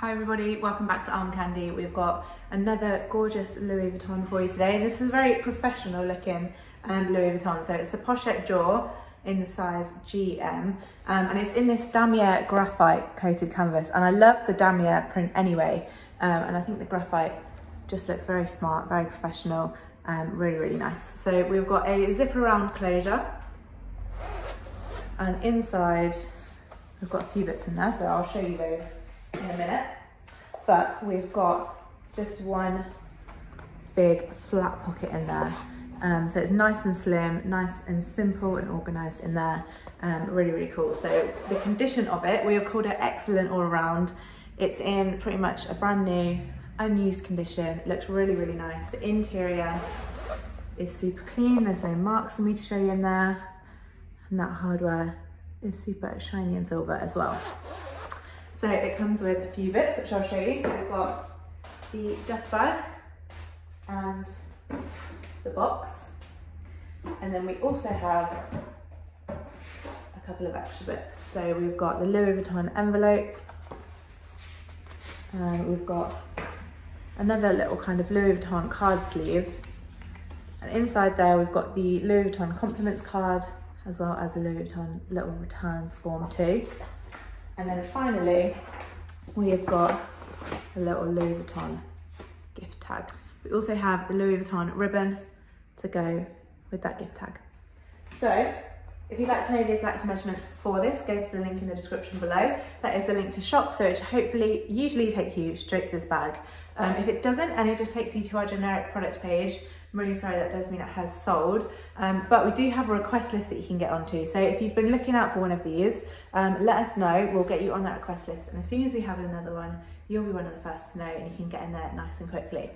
Hi everybody, welcome back to Arm Candy. We've got another gorgeous Louis Vuitton for you today. This is a very professional looking um, Louis Vuitton. So it's the Pochette Jour in the size GM um, and it's in this damier graphite coated canvas and I love the damier print anyway um, and I think the graphite just looks very smart, very professional, um, really, really nice. So we've got a zip around closure and inside we've got a few bits in there so I'll show you those in a minute. But we've got just one big flat pocket in there. Um, so it's nice and slim, nice and simple and organised in there. Um, really, really cool. So the condition of it, we have called it excellent all around. It's in pretty much a brand new, unused condition. It looks really, really nice. The interior is super clean. There's no marks for me to show you in there. And that hardware is super shiny and silver as well. So it comes with a few bits, which I'll show you. So we've got the dust bag and the box. And then we also have a couple of extra bits. So we've got the Louis Vuitton envelope. And we've got another little kind of Louis Vuitton card sleeve. And inside there, we've got the Louis Vuitton compliments card, as well as the Louis Vuitton little returns form too. And then finally, we have got a little Louis Vuitton gift tag. We also have the Louis Vuitton ribbon to go with that gift tag. So, if you'd like to know the exact measurements for this, go to the link in the description below. That is the link to shop, so it hopefully usually take you straight to this bag. Um, if it doesn't, and it just takes you to our generic product page, I'm really sorry that does mean it has sold, um, but we do have a request list that you can get onto. So if you've been looking out for one of these, um, let us know, we'll get you on that request list. And as soon as we have another one, you'll be one of the first to know and you can get in there nice and quickly.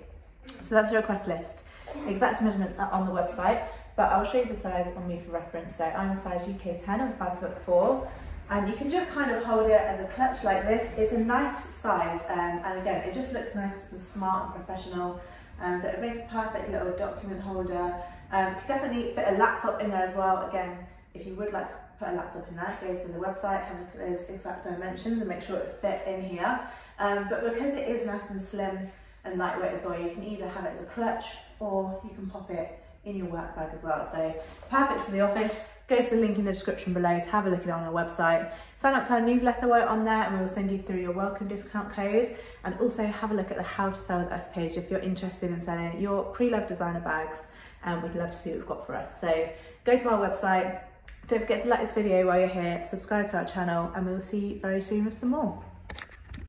So that's your request list. Exact measurements are on the website, but I'll show you the size on me for reference. So I'm a size UK 10, I'm five foot four, and you can just kind of hold it as a clutch like this. It's a nice size, um, and again, it just looks nice and smart and professional. Um, so it makes a perfect little document holder. Um, could definitely fit a laptop in there as well. Again, if you would like to put a laptop in there, go to the website, have a look at those exact dimensions and make sure it fit in here. Um, but because it is nice and slim and lightweight as well, you can either have it as a clutch or you can pop it in your work bag as well. So perfect for the office. Go to the link in the description below to have a look at it on our website. Sign up to our newsletter while on there and we will send you through your welcome discount code. And also have a look at the how to sell with us page if you're interested in selling your pre-loved designer bags. And um, we'd love to see what you've got for us. So go to our website. Don't forget to like this video while you're here, subscribe to our channel and we'll see you very soon with some more.